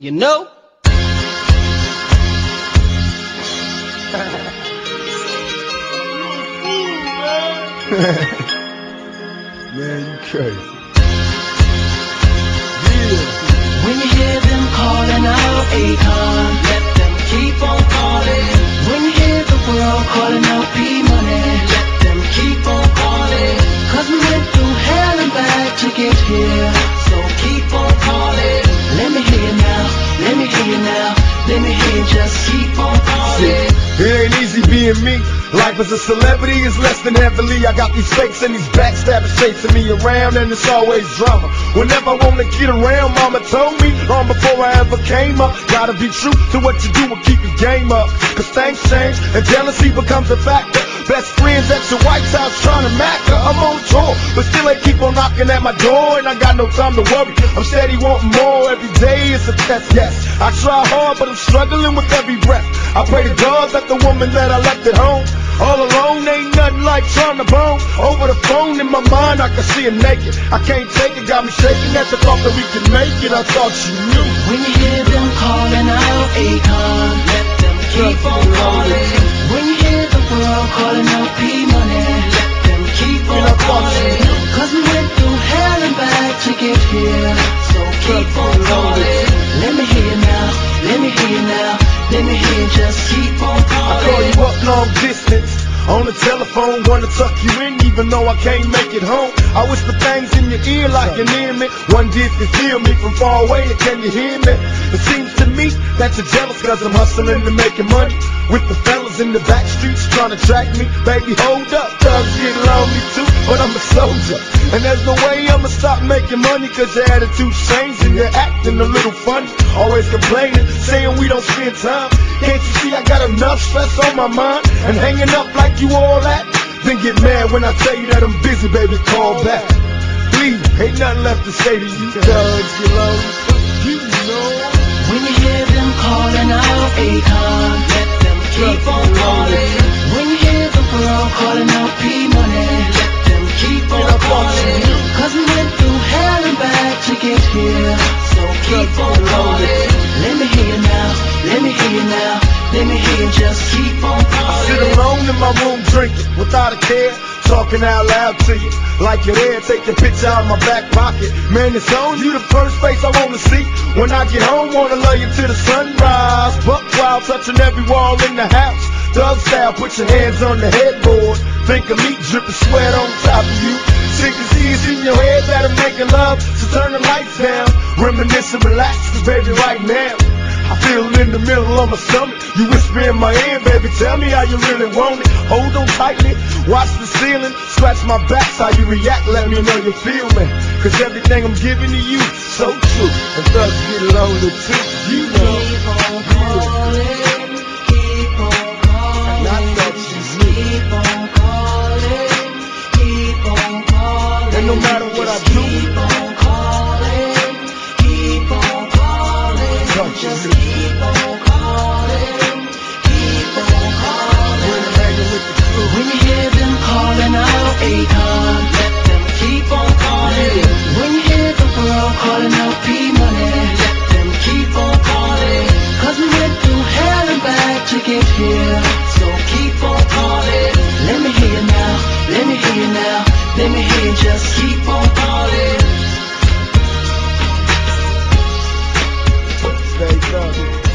You know? Man, you crazy. Yeah. When you hear them calling out Akon, let them keep on calling. When you hear the world calling out P-Money, being me. Life as a celebrity is less than heavily. I got these fakes and these backstabbers chasing me around, and it's always drama. Whenever I wanna get around, mama told me long before I ever came up. Gotta be true to what you do and keep your game up. Cause things change and jealousy becomes a factor. Best friends at your White House trying to mack her. I'm on tour, but still they keep on knocking at my door, and I got no time to worry. I'm steady wanting more. Every day is a test, yes. I try hard, but I'm struggling with every breath. I pray to God that the woman that I left at home all alone ain't nothing like trying to bone. Over the phone in my mind, I can see her naked. I can't take it, got me shaking at the thought that we can make it. I thought you knew. When you hear them calling out Akon, let them keep on calling. When you hear the world calling out P-Money, let them keep on calling. Cause we went through hell and back to get here, so keep on calling. Let me hear you now, let me hear you now, let me hear you just keep on calling. I call you up long distance. On the telephone, wanna tuck you in, even though I can't make it home. I whisper things in your ear like near me. Wonder if you feel me from far away, and can you hear me? It seems to me that you're jealous cause I'm hustling to making money. With the fellas in the back streets trying to track me. Baby, hold up, thugs get lonely too, but I'm a soldier. And there's no way I'ma stop making money cause your attitude's changing. You're acting a little funny, always complaining, saying we don't spend time. Can't you see I got enough stress on my mind and hanging up like you all that? Then get mad when I tell you that I'm busy, baby, call back. Please, ain't nothing left to say to you, thugs, you know. You know. When you hear them calling out Akon, let them keep on calling. When you hear the world calling out P-Money, let them keep on calling. Cause we went through hell and back to get here, so keep on in my room drinking without a care. Talking out loud to you like you're there. Take the picture out of my back pocket. Man, it's on you the first face I wanna see. When I get home, wanna love you till the sunrise. Buck wild, touching every wall in the house. Thug style, put your hands on the headboard. Think of me dripping sweat on top of you. Sick disease in your head that I'm making love. So turn the lights down. Reminisce and relax, 'cause baby, right now. I feel in the middle of my stomach. You whisper in my ear, baby, tell me how you really want it. Hold on tightly, watch the ceiling, scratch my back, how you react, let me know you feel me. Cause everything I'm giving to you, so true. And thus get lonely too, you know. Keep on calling, keep on calling. And I thought you knew. Keep on calling, keep on calling. And no matter just keep on calling. Stay.